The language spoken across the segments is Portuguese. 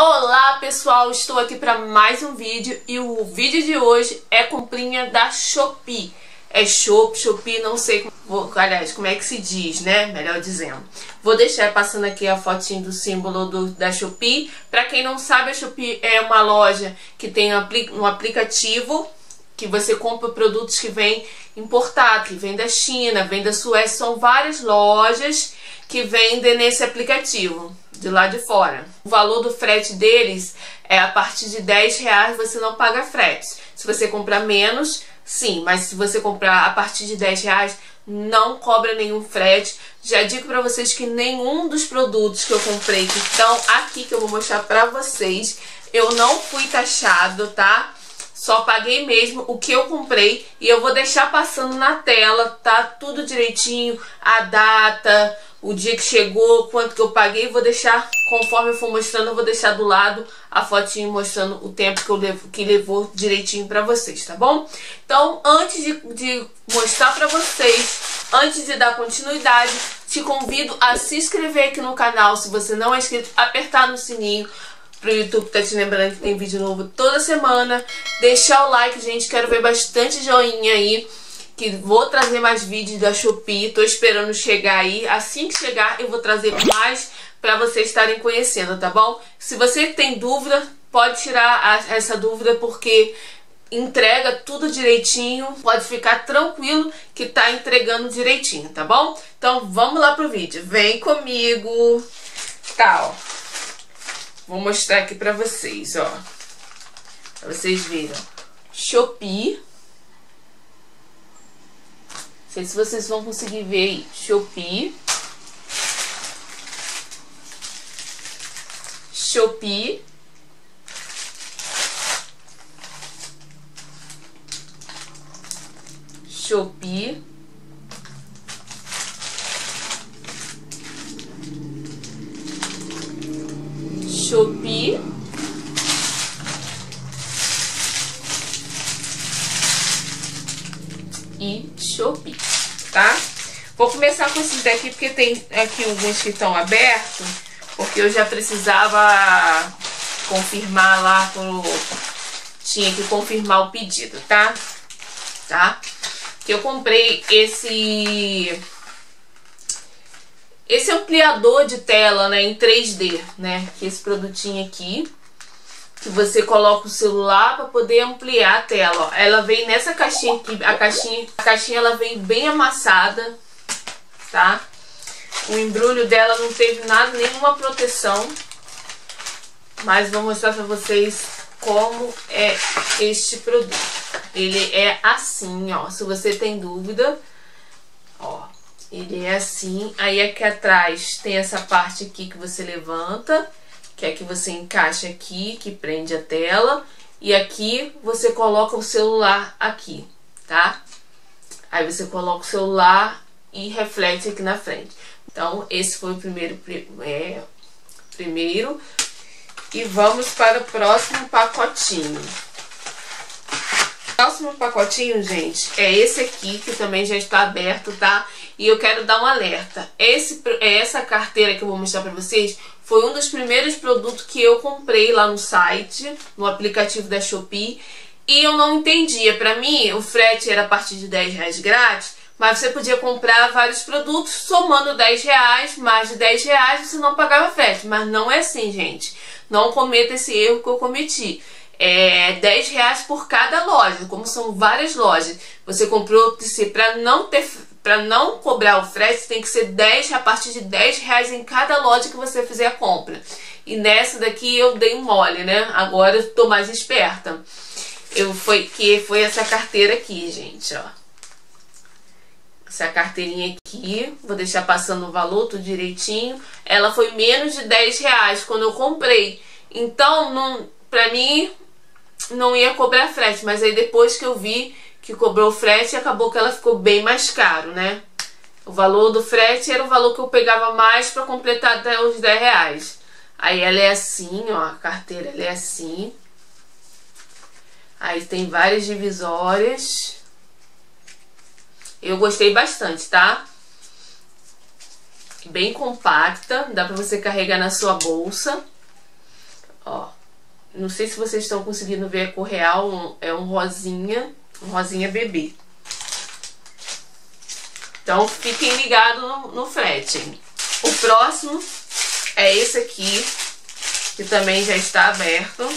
Olá pessoal, estou aqui para mais um vídeo e o vídeo de hoje é comprinha da Shopee. É Shop, Shopee, não sei, como, aliás, como é que se diz, né? Melhor dizendo. Vou deixar passando aqui a fotinho do símbolo do, da Shopee. Para quem não sabe, a Shopee é uma loja que tem um aplicativo que você compra produtos que vêm importados, que vêm da China, vêm da Suécia. São várias lojas que vendem nesse aplicativo de lá de fora. O valor do frete deles é a partir de 10 reais você não paga frete. Se você comprar menos, sim, mas se você comprar a partir de 10 reais, não cobra nenhum frete. Já digo para vocês que nenhum dos produtos que eu comprei que estão aqui, que eu vou mostrar para vocês, eu não fui taxado, tá? Só paguei mesmo o que eu comprei e eu vou deixar passando na tela, tá? Tudo direitinho, a data, o dia que chegou, quanto que eu paguei, vou deixar, conforme eu for mostrando, eu vou deixar do lado a fotinho mostrando o tempo que, eu levo, que levou direitinho pra vocês, tá bom? Então, antes de, de mostrar pra vocês, antes de dar continuidade, te convido a se inscrever aqui no canal, se você não é inscrito, apertar no sininho, pro YouTube tá te lembrando que tem vídeo novo toda semana, deixar o like, gente, quero ver bastante joinha aí, que vou trazer mais vídeos da Shopee, tô esperando chegar aí. Assim que chegar, eu vou trazer mais para vocês estarem conhecendo, tá bom? Se você tem dúvida, pode tirar a, essa dúvida porque entrega tudo direitinho, pode ficar tranquilo que tá entregando direitinho, tá bom? Então vamos lá pro vídeo, vem comigo. Tá, ó. Vou mostrar aqui pra vocês, ó. Pra vocês verem. Shopee sei se vocês vão conseguir ver aí. Shopee. Shopee. Shopee. E Shopee, tá? Vou começar com esses daqui porque tem aqui alguns que estão abertos, porque eu já precisava confirmar lá pro... Tinha que confirmar o pedido, tá? Tá? Que eu comprei esse... Esse ampliador de tela, né, em 3D, né? Que esse produtinho aqui que você coloca o celular para poder ampliar a tela. Ó. Ela vem nessa caixinha aqui, a caixinha, a caixinha ela vem bem amassada, tá? O embrulho dela não teve nada, nenhuma proteção. Mas vou mostrar para vocês como é este produto. Ele é assim, ó. Se você tem dúvida, ó, ele é assim. Aí aqui atrás tem essa parte aqui que você levanta que é que você encaixa aqui, que prende a tela, e aqui você coloca o celular aqui, tá? Aí você coloca o celular e reflete aqui na frente. Então, esse foi o primeiro, é, primeiro. E vamos para o próximo pacotinho. O próximo pacotinho, gente, é esse aqui, que também já está aberto, tá? E eu quero dar um alerta. Esse, essa carteira que eu vou mostrar para vocês foi um dos primeiros produtos que eu comprei lá no site, no aplicativo da Shopee. E eu não entendia. Para mim, o frete era a partir de 10 reais grátis. Mas você podia comprar vários produtos somando 10 reais, mais de 10 reais, você não pagava frete. Mas não é assim, gente. Não cometa esse erro que eu cometi é, 10 reais por cada loja, como são várias lojas. Você comprou para não ter para não cobrar o frete, tem que ser 10 a partir de 10 reais em cada loja que você fizer a compra. E nessa daqui eu dei um mole, né? Agora eu tô mais esperta. Eu foi que foi essa carteira aqui, gente, ó. Essa carteirinha aqui, vou deixar passando o valor tudo direitinho. Ela foi menos de 10 reais quando eu comprei. Então, não, pra mim, não ia cobrar frete, mas aí depois que eu vi que cobrou frete, acabou que ela ficou bem mais caro, né? O valor do frete era o valor que eu pegava mais para completar até os 10 reais. Aí ela é assim, ó, a carteira ela é assim. Aí tem várias divisórias. Eu gostei bastante, tá? Bem compacta, dá pra você carregar na sua bolsa. Ó. Não sei se vocês estão conseguindo ver a cor real. é um rosinha. Um rosinha bebê. Então fiquem ligados no, no frete. O próximo é esse aqui, que também já está aberto.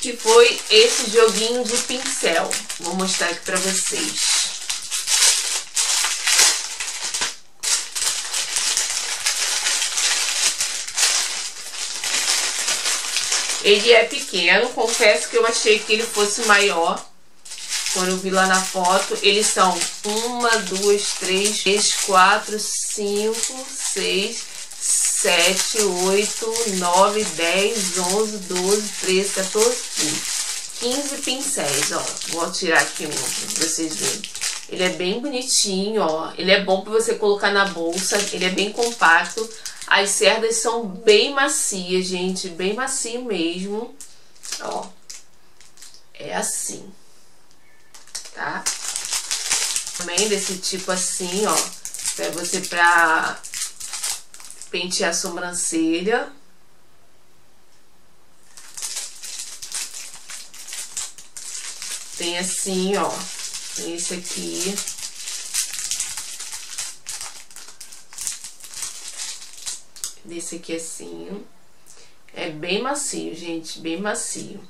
Que foi esse joguinho de pincel. Vou mostrar aqui pra vocês. Ele é pequeno, confesso que eu achei que ele fosse maior. Quando eu vi lá na foto, eles são uma, duas, três, três, quatro, cinco, seis, sete, oito, nove, dez, onze, doze, treze, 14, 15. 15 pincéis, ó. Vou tirar aqui um pra vocês verem. Ele é bem bonitinho, ó. Ele é bom pra você colocar na bolsa. Ele é bem compacto. As cerdas são bem macias, gente. Bem macio mesmo. Ó. É assim tá? Também desse tipo assim, ó. Pra você pra pentear a sobrancelha. Tem assim, ó. Tem esse aqui. Desse assim. É bem macio, gente. Bem macio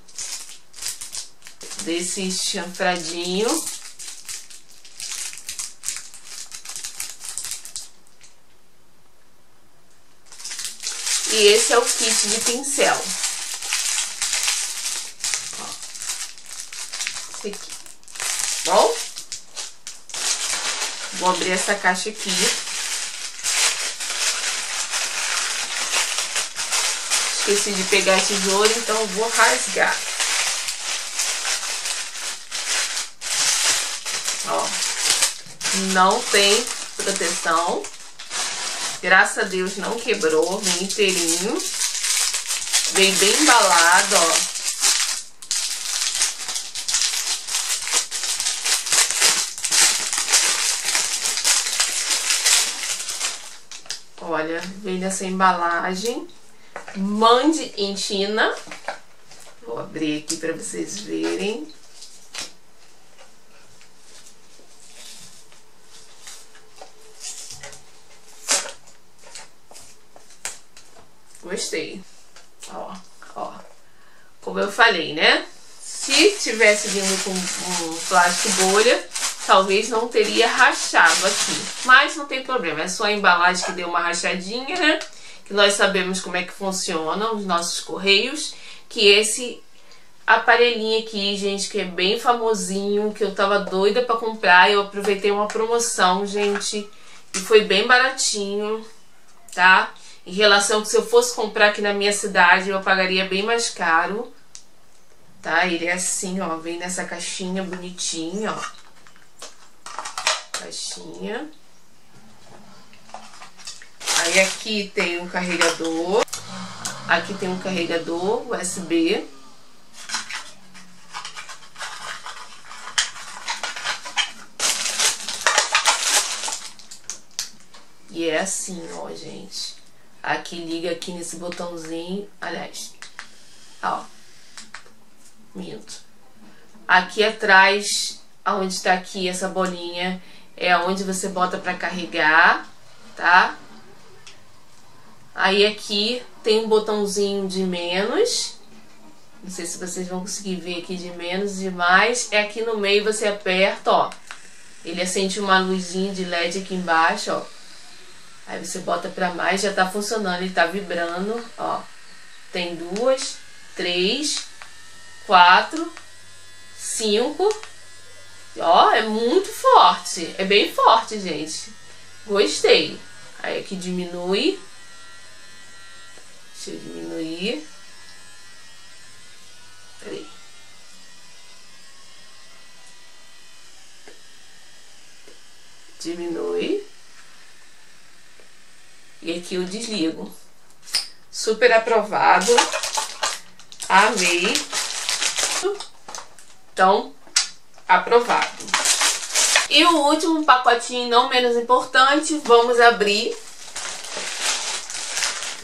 desse chanfradinho. E esse é o kit de pincel. Ó, esse aqui. Bom? Vou abrir essa caixa aqui. Esqueci de pegar a tesoura, então vou rasgar. Não tem proteção. Graças a Deus não quebrou, vem inteirinho. Vem bem embalado, ó. Olha, vem nessa embalagem. Mande em China. Vou abrir aqui para vocês verem. Gostei. Ó, ó. Como eu falei, né? Se tivesse vindo com um plástico bolha, talvez não teria rachado aqui. Mas não tem problema, é só a embalagem que deu uma rachadinha, né? Nós sabemos como é que funcionam os nossos correios. Que esse aparelhinho aqui, gente, que é bem famosinho, que eu tava doida pra comprar. Eu aproveitei uma promoção, gente, e foi bem baratinho, tá? Em relação que se eu fosse comprar aqui na minha cidade, eu pagaria bem mais caro. Tá? Ele é assim, ó. Vem nessa caixinha bonitinha, ó. Caixinha. Aí aqui tem um carregador. Aqui tem um carregador USB. E é assim, ó, gente. Aqui liga aqui nesse botãozinho. Aliás, ó. Minto. Aqui atrás, onde está aqui essa bolinha, é onde você bota para carregar, tá? Aí aqui tem um botãozinho de menos. Não sei se vocês vão conseguir ver aqui de menos e mais. É aqui no meio você aperta, ó. Ele acende uma luzinha de LED aqui embaixo, ó. Aí você bota pra mais, já tá funcionando, ele tá vibrando, ó. Tem duas, três, quatro, cinco. Ó, é muito forte. É bem forte, gente. Gostei. Aí aqui diminui. Deixa eu diminuir. Peraí. Diminui. E aqui eu desligo. Super aprovado. Amei. Então, aprovado. E o último pacotinho, não menos importante, vamos abrir.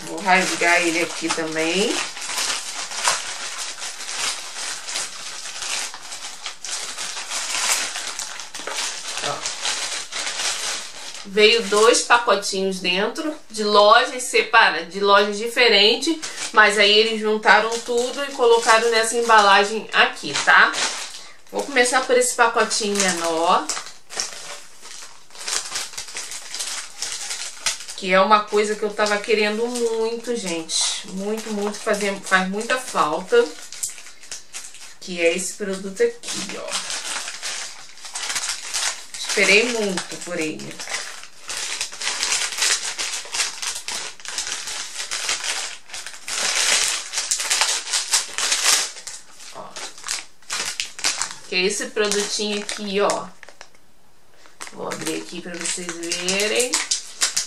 Vou rasgar ele aqui também. Veio dois pacotinhos dentro de lojas separadas, de lojas diferentes, mas aí eles juntaram tudo e colocaram nessa embalagem aqui, tá? Vou começar por esse pacotinho menor. Que é uma coisa que eu tava querendo muito, gente. Muito, muito, fazer, faz muita falta. Que é esse produto aqui, ó. Esperei muito por ele. Que é esse produtinho aqui, ó. Vou abrir aqui para vocês verem.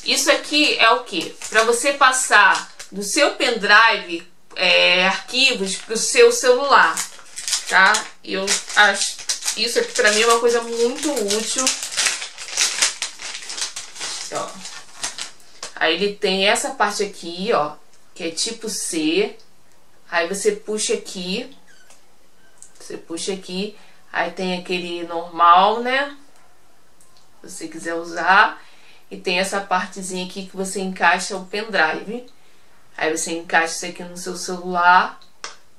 Isso aqui é o que? Para você passar do seu pendrive é, arquivos para o seu celular, tá? Eu acho isso aqui para mim é uma coisa muito útil. Ó. Aí ele tem essa parte aqui, ó, que é tipo C. Aí você puxa aqui, você puxa aqui Aí tem aquele normal, né? Se você quiser usar. E tem essa partezinha aqui que você encaixa o pendrive. Aí você encaixa isso aqui no seu celular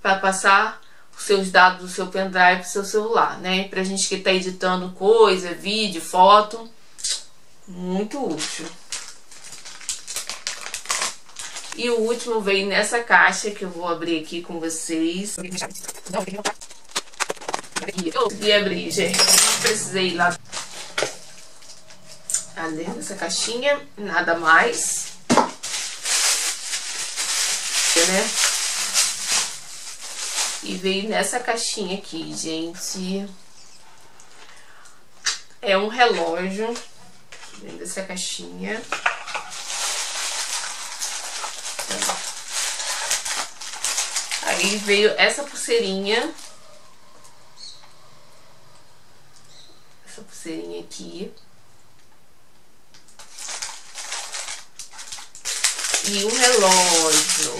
para passar os seus dados do seu pendrive pro seu celular, né? Pra gente que tá editando coisa, vídeo, foto. Muito útil. E o último veio nessa caixa que eu vou abrir aqui com vocês. Não, eu consegui abrir, gente. Não precisei ir lá. Ali nessa caixinha, nada mais. Né? E veio nessa caixinha aqui, gente. É um relógio. Dentro dessa caixinha. Aí veio essa pulseirinha pulseirinha aqui. E o relógio.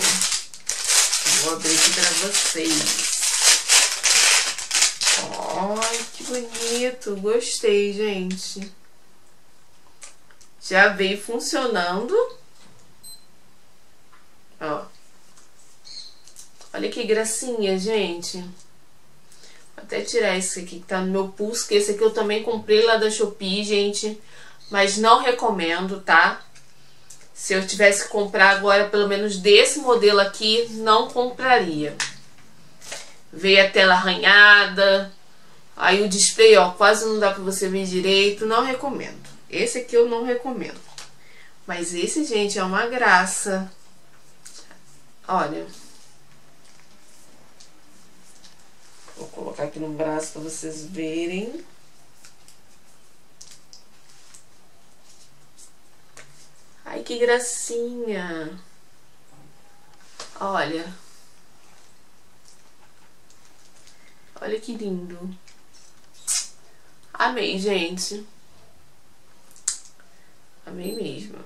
Vou abrir aqui pra vocês. Ai, que bonito. Gostei, gente. Já veio funcionando. Ó. Olha que gracinha, gente até tirar esse aqui que tá no meu pulso, que esse aqui eu também comprei lá da Shopee, gente. Mas não recomendo, tá? Se eu tivesse que comprar agora, pelo menos desse modelo aqui, não compraria. Veio a tela arranhada. Aí o display, ó, quase não dá pra você ver direito. Não recomendo. Esse aqui eu não recomendo. Mas esse, gente, é uma graça. Olha... Vou colocar aqui no braço para vocês verem. Ai, que gracinha. Olha. Olha que lindo. Amei, gente. Amei mesmo.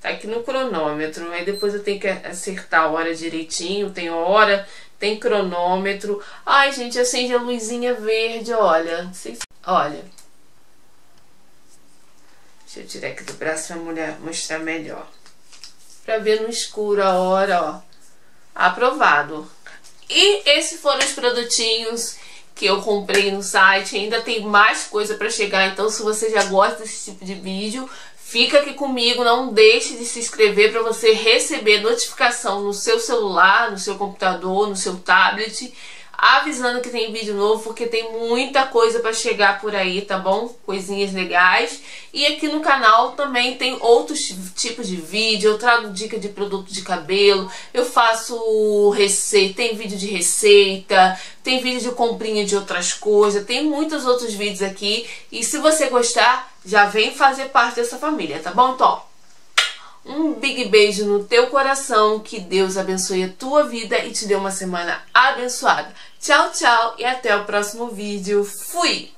Tá aqui no cronômetro. Aí depois eu tenho que acertar a hora direitinho. Tem hora, tem cronômetro. Ai, gente, acende a luzinha verde, olha. Olha. Deixa eu tirar aqui do braço pra mulher mostrar melhor. Pra ver no escuro a hora, ó. Aprovado. E esses foram os produtinhos que eu comprei no site. Ainda tem mais coisa pra chegar, então se você já gosta desse tipo de vídeo, Fica aqui comigo, não deixe de se inscrever para você receber notificação no seu celular, no seu computador, no seu tablet, avisando que tem vídeo novo, porque tem muita coisa para chegar por aí, tá bom? Coisinhas legais. E aqui no canal também tem outros tipos de vídeo, eu trago dica de produto de cabelo, eu faço receita, tem vídeo de receita, tem vídeo de comprinha de outras coisas, tem muitos outros vídeos aqui. E se você gostar, já vem fazer parte dessa família, tá bom? Então, um big beijo no teu coração, que Deus abençoe a tua vida e te dê uma semana abençoada. Tchau, tchau e até o próximo vídeo. Fui!